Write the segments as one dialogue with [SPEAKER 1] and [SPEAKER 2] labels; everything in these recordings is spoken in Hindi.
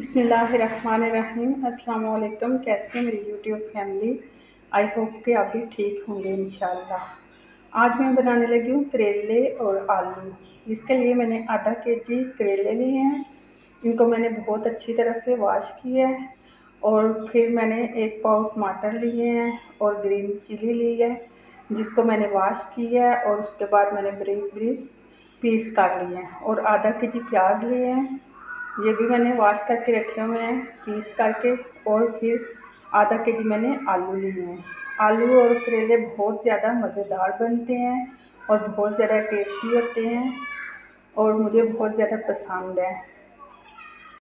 [SPEAKER 1] बसमीम अल्लाम कैसे मेरी यूट्यूब फैमिली? आई होप कि आप भी ठीक होंगे इन आज मैं बनाने लगी हूँ करेले और आलू। इसके लिए मैंने आधा के जी करेले लिए हैं। इनको मैंने बहुत अच्छी तरह से वॉश किया है और फिर मैंने एक पाव टमाटर लिए हैं और ग्रीन चिली ली है, जिसको मैंने वॉश किया है और उसके बाद मैंने ब्रिक ब्रिक पीस कर लिए हैं और आधा के जी प्याज लिए हैं। ये भी मैंने वॉश करके रखे हुए हैं, पीस करके और फिर आधा के जी मैंने आलू लिए हैं। आलू और करेले बहुत ज़्यादा मज़ेदार बनते हैं और बहुत ज़्यादा टेस्टी होते हैं और मुझे बहुत ज़्यादा पसंद है।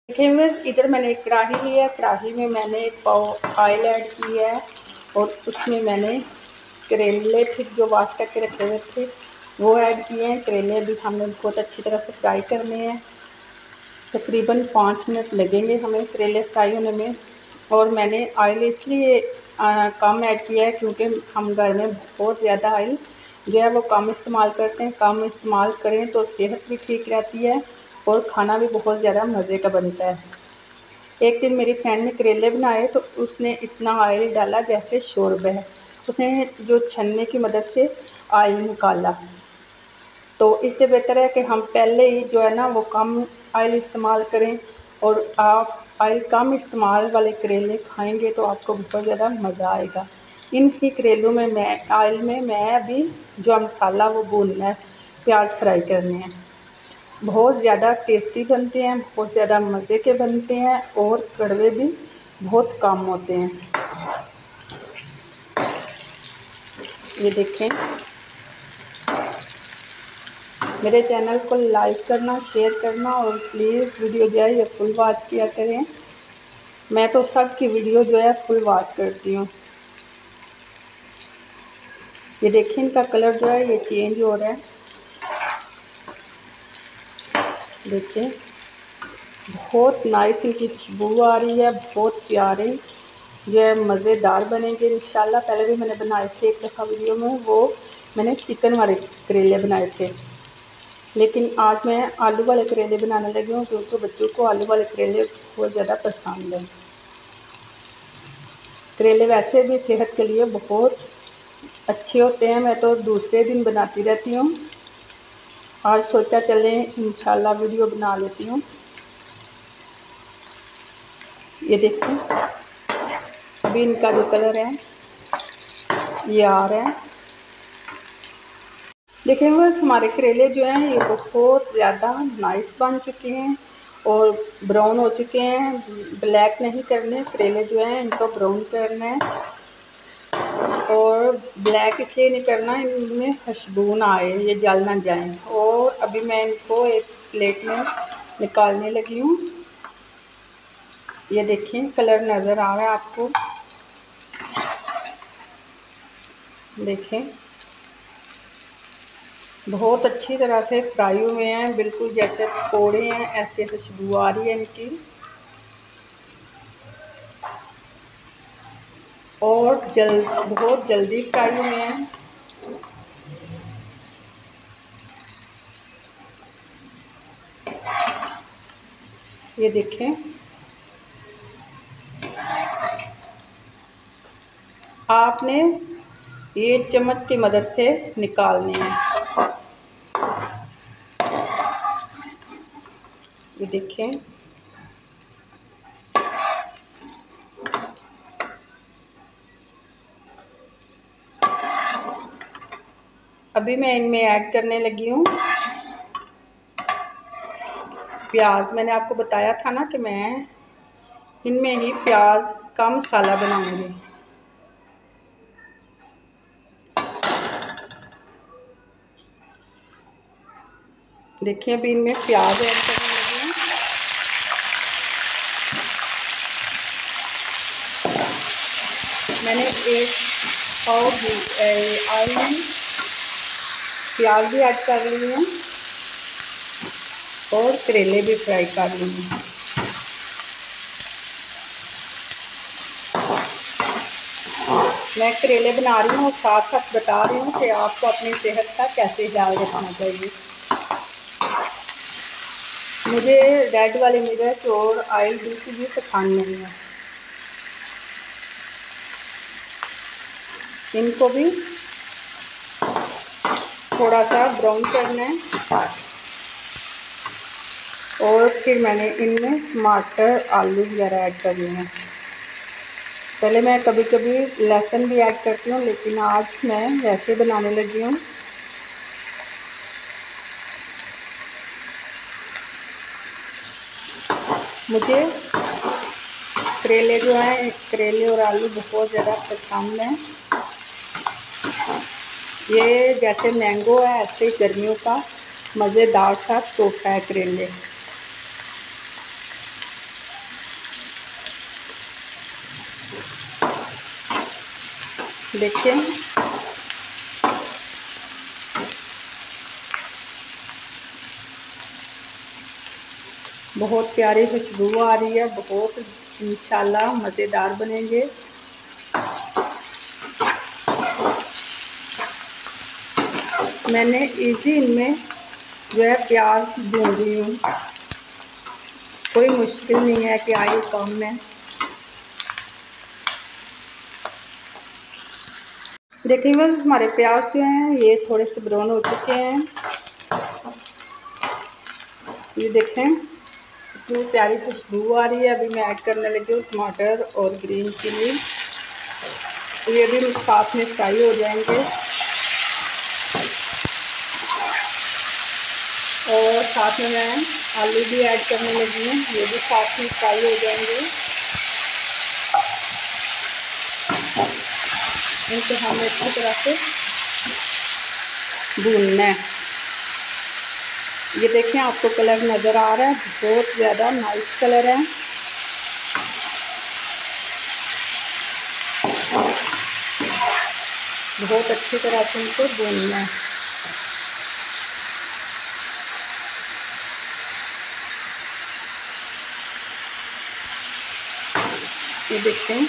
[SPEAKER 1] देखिए मैं इधर मैंने एक कढ़ाही लिया कढ़ाही में मैंने एक पाव ऑयल ऐड किया है और उसमें मैंने करेले फिर जो वॉश करके रखे हुए थे, वो ऐड किए हैं। करेले भी हमने बहुत अच्छी तरह से फ्राई करने हैं। तकरीबन पाँच मिनट लगेंगे हमें करेले फ्राई होने में। और मैंने ऑयल इसलिए कम ऐड किया है क्योंकि हम घर में बहुत ज़्यादा ऑयल जो है वो कम इस्तेमाल करते हैं। कम इस्तेमाल करें तो सेहत भी ठीक रहती है और खाना भी बहुत ज़्यादा मज़े का बनता है। एक दिन मेरी फ्रेंड ने करेले बनाए तो उसने इतना ऑयल डाला जैसे शोरब है। उसने जो छन्ने की मदद से ऑयल निकाला। तो इससे बेहतर है कि हम पहले ही जो है ना वो कम ऑयल इस्तेमाल करें और आप ऑयल कम इस्तेमाल वाले करेले खाएँगे तो आपको बहुत ज़्यादा मज़ा आएगा। इन ही करेलों में मैं ऑयल में मैं अभी जो मसाला वो भूनना है, प्याज फ्राई करने हैं। बहुत ज़्यादा टेस्टी बनते हैं, बहुत ज़्यादा मज़े के बनते हैं और कड़वे भी बहुत कम होते हैं। ये देखें। मेरे चैनल को लाइक करना, शेयर करना और प्लीज़ वीडियो जो है ये फुल वॉच किया करें। मैं तो सब की वीडियो जो है फुल वॉच करती हूँ। ये देखिए इनका कलर जो है ये चेंज हो रहा है। देखिए, बहुत नाइस इनकी खुशबू आ रही है, बहुत प्यारे। है मज़ेदार बनेंगे इन पहले भी मैंने बनाए थे एक दफ़ा वीडियो में, वो मैंने चिकन वाले करेले बनाए थे। लेकिन आज मैं आलू वाले करेले बनाने लगी हूँ क्योंकि बच्चों को आलू वाले करेले बहुत ज़्यादा पसंद है। करेले वैसे भी सेहत के लिए बहुत अच्छे होते हैं, मैं तो दूसरे दिन बनाती रहती हूँ। आज सोचा चलें, इंशाल्लाह वीडियो बना लेती हूँ। ये देखें अभी इनका जो कलर है, ये आ रहा है। देखिए बस, हमारे करेले जो हैं, ये बहुत ज़्यादा नाइस बन चुके हैं और ब्राउन हो चुके हैं। ब्लैक नहीं करने, करेले जो हैं, इनको ब्राउन करना है। और ब्लैक इसलिए नहीं करना, इनमें खुशबू ना आए, ये जल ना जाए। और अभी मैं इनको एक प्लेट में निकालने लगी हूँ। ये देखें कलर नज़र आ रहा है आपको। देखें। बहुत अच्छी तरह से फ्राई हुए हैं, बिल्कुल जैसे पकौड़े हैं, ऐसे ऐसे खुशबू आ रही है इनकी। और जल बहुत जल्दी फ्राई हुए हैं। ये देखें। आपने ये चम्मच की मदद से निकालने हैं। देखें। अभी मैं इनमें ऐड करने लगी हूँ। प्याज, मैंने आपको बताया था ना कि मैं इनमें ही प्याज का मसाला बनाऊँगी। देखिए, अभी इनमें प्याज ऐड करने लगे हैं मैंने एक ऑयल में प्याज भी ऐड कर ली हैं और करेले भी फ्राई कर ली हैं। मैं करेले बना रही हूँ और साथ साथ बता रही हूँ कि आपको अपनी सेहत का कैसे ख्याल रखना चाहिए। मुझे रेड वाली मिर्च और ऑयल बिल्कुल भी पसंद नहीं है। इनको भी थोड़ा सा ब्राउन करना है। और फिर मैंने इनमें टमाटर आलू वगैरह ऐड करने हैं। पहले मैं कभी कभी लहसुन भी ऐड करती हूँ, लेकिन आज मैं वैसे बनाने लगी हूँ। मुझे करेले जो हैं, करेले और आलू बहुत ज़्यादा पसंद हैं। ये जैसे मैंगो है, ऐसे गर्मियों का मज़ेदार सा तोहफा है करेले। देखिए। बहुत प्यारी खुशबू आ रही है, बहुत, इंशाल्लाह, मज़ेदार बनेंगे। मैंने इसी इनमें जो है प्याज भून रही हूँ। कोई मुश्किल नहीं है कि आई काम में। देखिए बस हमारे प्याज जो हैं, ये थोड़े से ब्राउन हो चुके हैं। ये देखें, इतनी प्यारी खुशबू आ रही है। अभी मैं ऐड करने लगी हूँ टमाटर और ग्रीन चिली। ये भी साथ में फ्राई हो जाएँगे। और साथ में मैं आलू भी ऐड करने लगी हूँ। ये भी साथ में फ्राई हो जाएँगे। इनको हमें अच्छी तरह से भूनना है। ये देखें, आपको कलर नज़र आ रहा है। बहुत ज़्यादा नाइस कलर है। बहुत अच्छी तरह से इनको भूनना है। ये देखते हैं।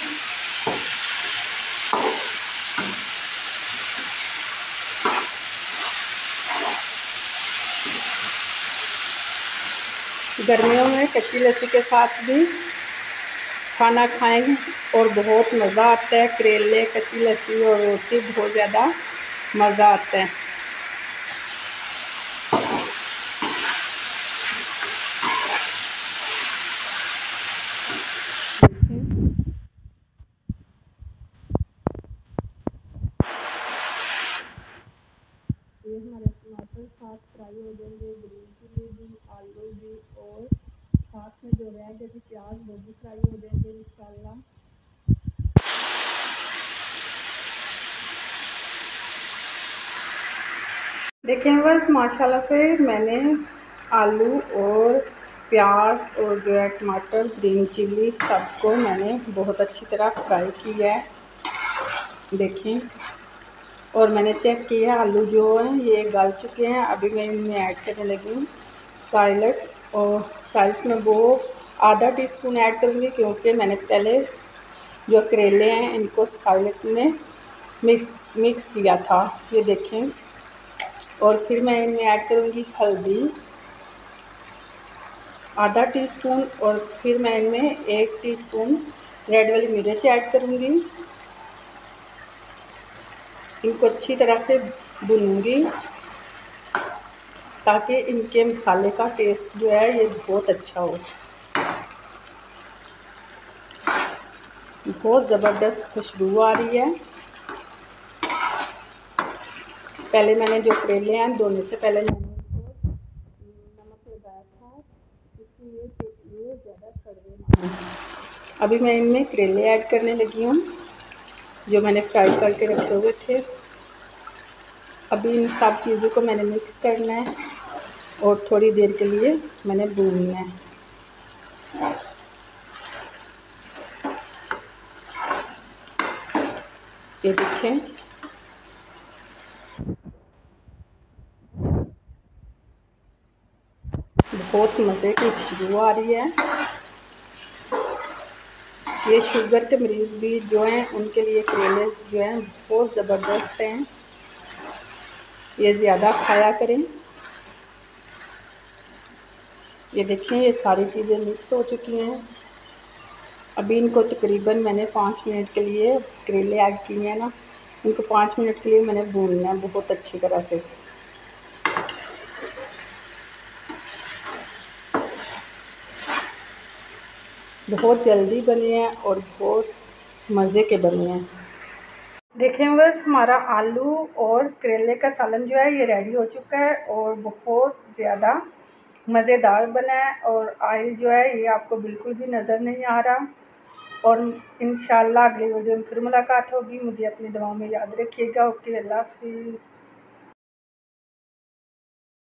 [SPEAKER 1] गर्मियों में कच्ची लस्सी के साथ भी खाना खाएँगे और बहुत मज़ा आता है। करेले, कच्ची लस्सी और रोटी, बहुत ज़्यादा मज़ा आता है ये हमारे टमाटर साथ फ्राई हो जाएँगे ग्रीन चिली भी आलू भी और साथ में जो रह देखें बस, माशाल्लाह से मैंने आलू और प्याज और जो है टमाटर, ग्रीन चिल्ली सबको मैंने बहुत अच्छी तरह फ्राई किया है। देखें, और मैंने चेक किया, आलू जो हैं, ये गल चुके हैं। अभी मैं इनमें ऐड करने लगी हूँ। साइलट, और साइलट में वो आधा टीस्पून ऐड करूँगी क्योंकि मैंने पहले जो करेले हैं, इनको साइलट में मिक्स मिक्स किया था, ये देखें। और फिर मैं इनमें ऐड करूँगी हल्दी। आधा टीस्पून और फिर मैं इनमें एक टीस्पून रेड वाली मिर्च ऐड करूँगी। इनको अच्छी तरह से भूनूँगी ताकि इनके मसाले का टेस्ट जो है, ये बहुत अच्छा हो। बहुत ज़बरदस्त खुशबू आ रही है। पहले मैंने जो करेले हैं, धोने से पहले मैंने नमक लगाया था इसलिए ये ज़्यादा कड़वे अभी मैं इनमें करेले ऐड करने लगी हूँ, जो मैंने फ्राई करके रखे हुए थे। अभी इन सब चीज़ों को मैंने मिक्स करना है और थोड़ी देर के लिए मैंने भूनना है। ये देखें बहुत मज़े की खुशबू आ रही है। ये शुगर के मरीज़ भी जो हैं, उनके लिए करेले जो हैं, बहुत ज़बरदस्त हैं। ये ज़्यादा खाया करें। ये देखिए, ये सारी चीज़ें मिक्स हो चुकी हैं। अभी इनको तकरीबन मैंने पाँच मिनट के लिए करेले ऐड किए हैं ना। इनको पाँच मिनट के लिए मैंने भूनना है बहुत अच्छी तरह से। बहुत जल्दी बने हैं और बहुत मज़े के बने हैं। देखें बस, हमारा आलू और करेले का सालन जो है, ये रेडी हो चुका है और बहुत ज़्यादा मज़ेदार बना है और आयल जो है, ये आपको बिल्कुल भी नज़र नहीं आ रहा। और इन अगले वीडियो में फिर मुलाकात होगी। मुझे अपनी दवाओं में याद रखिएगा। ओके, अल्लाह हाफिज़।